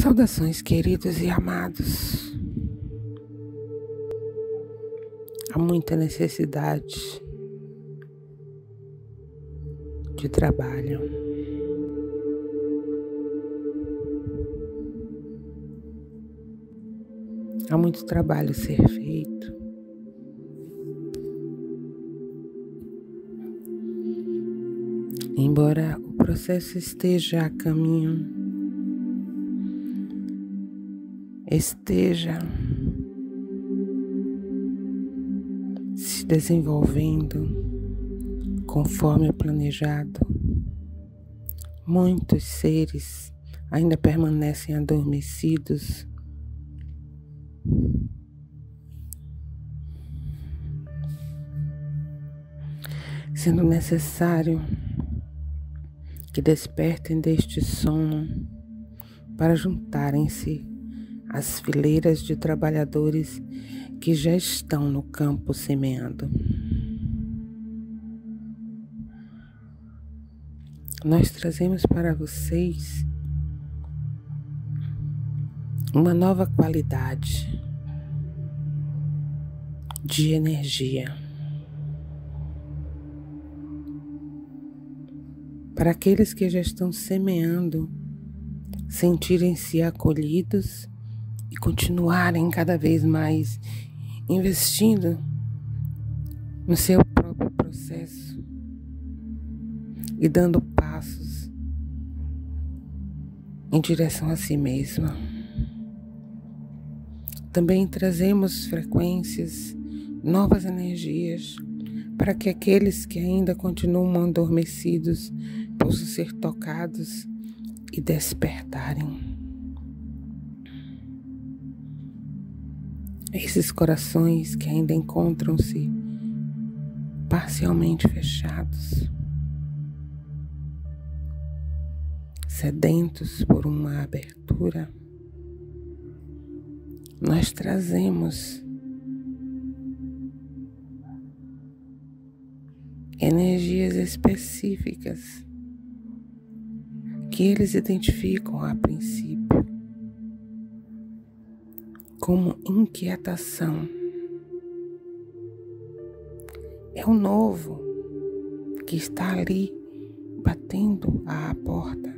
Saudações, queridos e amados. Há muita necessidade de trabalho. Há muito trabalho a ser feito. Embora o processo esteja a caminho, esteja se desenvolvendo conforme planejado, muitos seres ainda permanecem adormecidos. Sendo necessário que despertem deste sono para juntarem-se às fileiras de trabalhadores que já estão no campo semeando. Nós trazemos para vocês uma nova qualidade de energia. Para aqueles que já estão semeando, sentirem-se acolhidos e continuarem cada vez mais investindo no seu próprio processo e dando passos em direção a si mesma. Também trazemos frequências, novas energias, para que aqueles que ainda continuam adormecidos possam ser tocados e despertarem. Esses corações que ainda encontram-se parcialmente fechados, sedentos por uma abertura, nós trazemos energias específicas que eles identificam a princípio como inquietação. É o novo que está ali batendo à porta.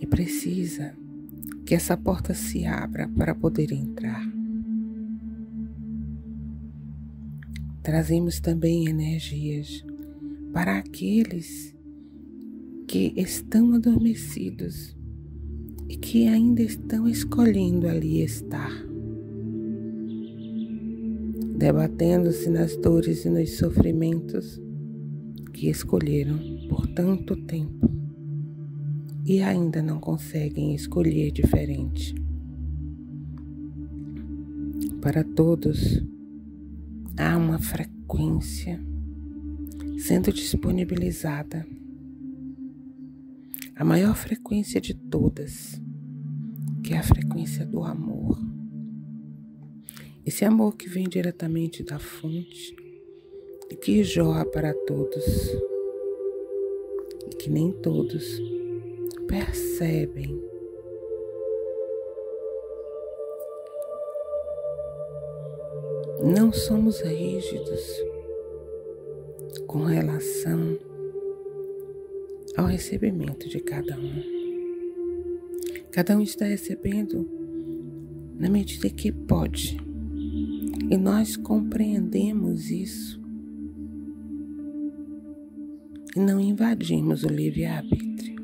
E precisa que essa porta se abra para poder entrar. Trazemos também energias para aqueles que estão adormecidos e que ainda estão escolhendo ali estar, debatendo-se nas dores e nos sofrimentos que escolheram por tanto tempo e ainda não conseguem escolher diferente. Para todos, há uma frequência sendo disponibilizada a maior frequência de todas, que é a frequência do amor. Esse amor que vem diretamente da fonte e que jorra para todos, e que nem todos percebem. Não somos rígidos com relação ao recebimento de cada um. Cada um está recebendo na medida que pode. E nós compreendemos isso. E não invadimos o livre-arbítrio.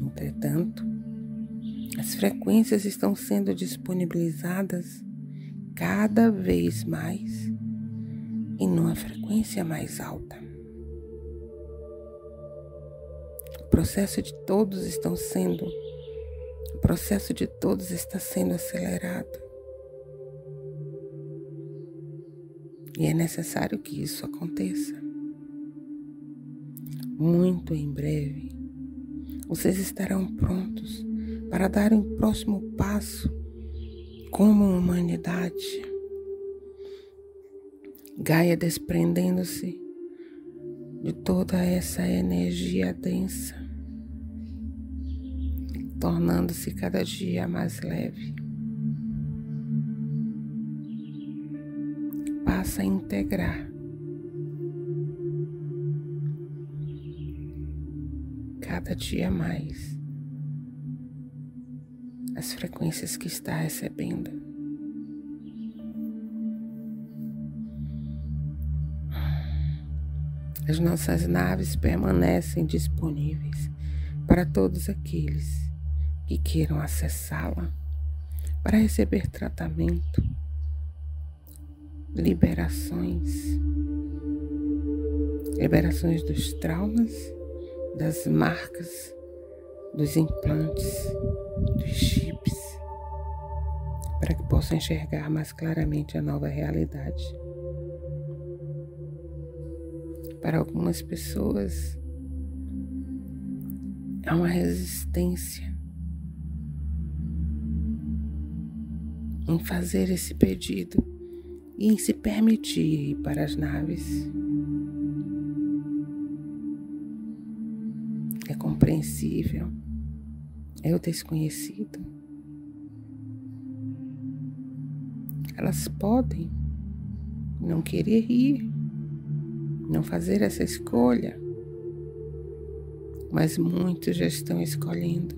Entretanto, as frequências estão sendo disponibilizadas cada vez mais e numa frequência mais alta. O processo de todos estão sendo, o processo de todos está sendo acelerado. E é necessário que isso aconteça. Muito em breve, vocês estarão prontos para darem o próximo passo como humanidade Gaia desprendendo-se de toda essa energia densa, tornando-se cada dia mais leve. Passa a integrar cada dia mais as frequências que está recebendo. As nossas naves permanecem disponíveis para todos aqueles que queiram acessá-la para receber tratamento, liberações, liberações dos traumas, das marcas, dos implantes, dos chips, para que possam enxergar mais claramente a nova realidade. Para algumas pessoas, há uma resistência em fazer esse pedido e em se permitir ir para as naves. É compreensível é o desconhecido. Elas podem não querer ir, não fazer essa escolha, mas muitos já estão escolhendo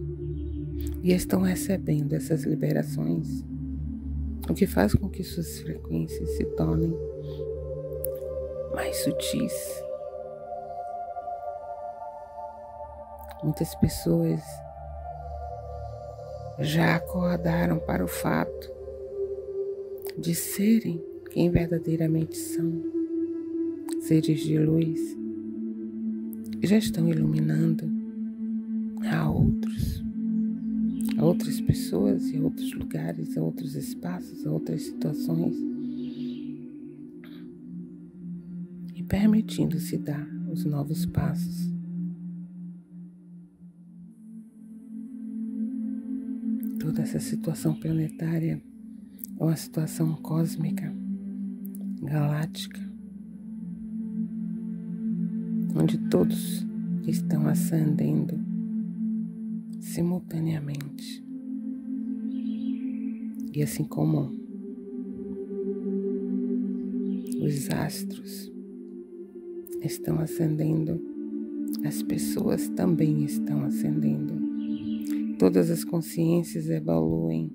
e estão recebendo essas liberações, o que faz com que suas frequências se tornem mais sutis. Muitas pessoas já acordaram para o fato de serem quem verdadeiramente são, seres de luz, já estão iluminando a outros, a outras pessoas, a outros lugares, a outros espaços, a outras situações, e permitindo-se dar os novos passos. Toda essa situação planetária é uma situação cósmica, galáctica, onde todos estão ascendendo simultaneamente. E assim como os astros estão ascendendo, as pessoas também estão ascendendo. Todas as consciências evoluem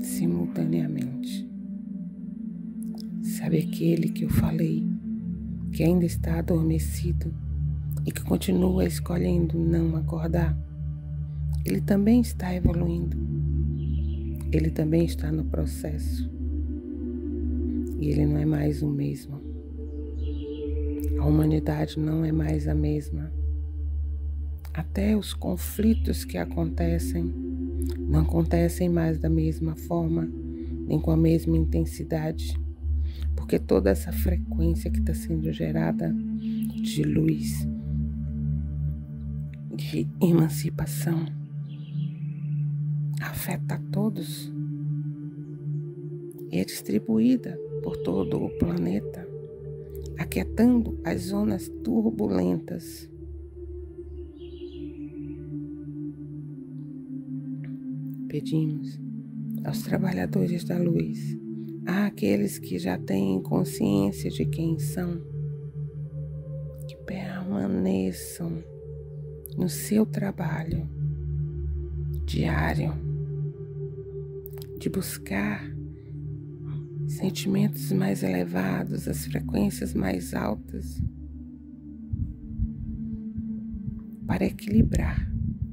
simultaneamente. Sabe aquele que eu falei, que ainda está adormecido e que continua escolhendo não acordar? Ele também está evoluindo. Ele também está no processo. E ele não é mais o mesmo. A humanidade não é mais a mesma até os conflitos que acontecem não acontecem mais da mesma forma, nem com a mesma intensidade, porque toda essa frequência que está sendo gerada de luz, de emancipação, afeta a todos e é distribuída por todo o planeta, aquietando as zonas turbulentas. Pedimos aos trabalhadores da luz, àqueles que já têm consciência de quem são, que permaneçam no seu trabalho diário de buscar sentimentos mais elevados, as frequências mais altas, para equilibrar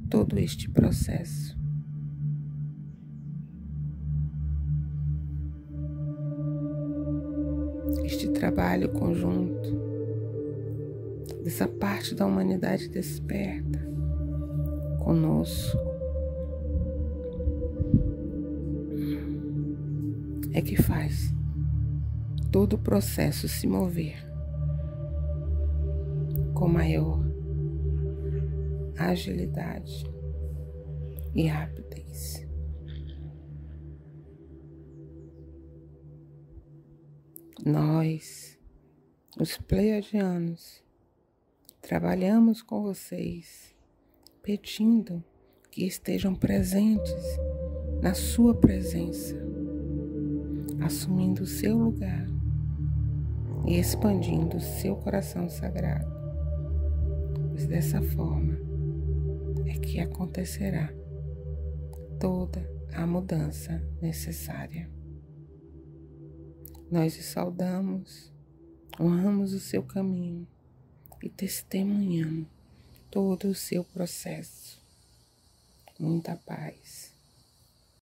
todo este processo. Trabalho conjunto, dessa parte da humanidade desperta conosco, é que faz todo o processo se mover com maior agilidade e rapidez. Nós, os pleiadianos, Trabalhamos com vocês, pedindo que estejam presentes na Sua presença, assumindo o seu lugar e expandindo o seu coração sagrado. Pois dessa forma é que acontecerá toda a mudança necessária. Nós o saudamos, honramos o seu caminho e testemunhamos todo o seu processo. Muita paz.